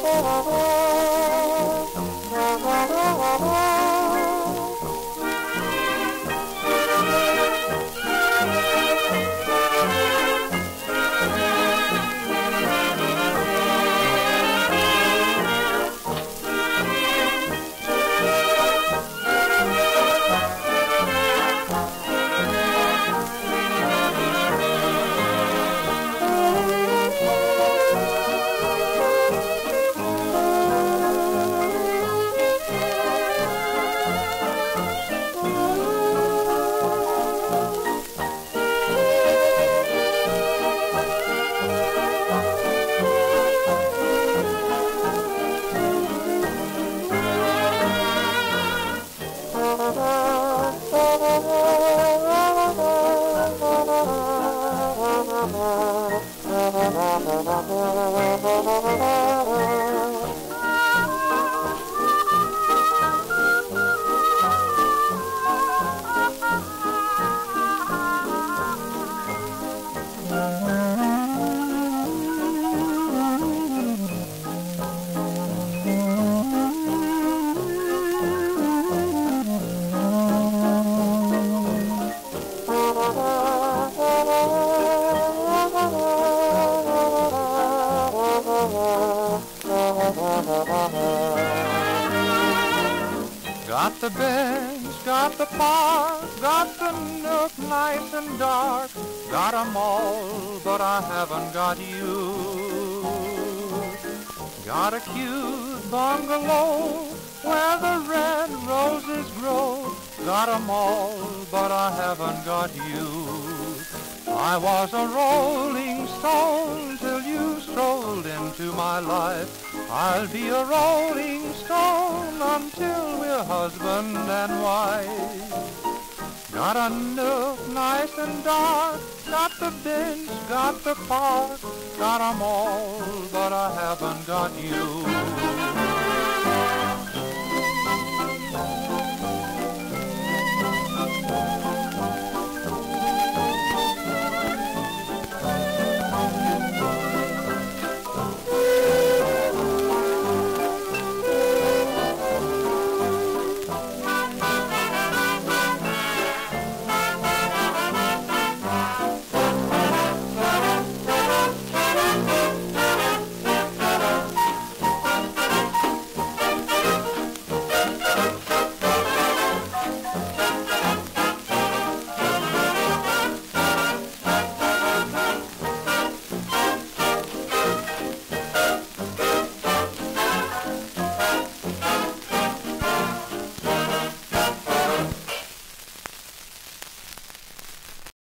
Oh, oh, oh. Got the bench, got the park, got the nook nice and dark. Got 'em all, but I haven't got you. Got a cute bungalow where the red roses grow. Got 'em all, but I haven't got you. I was a rolling stone into my life. I'll be a rolling stone until we're husband and wife. Got a nook nice and dark, got the bench, got the park, got 'em all, but I haven't got you.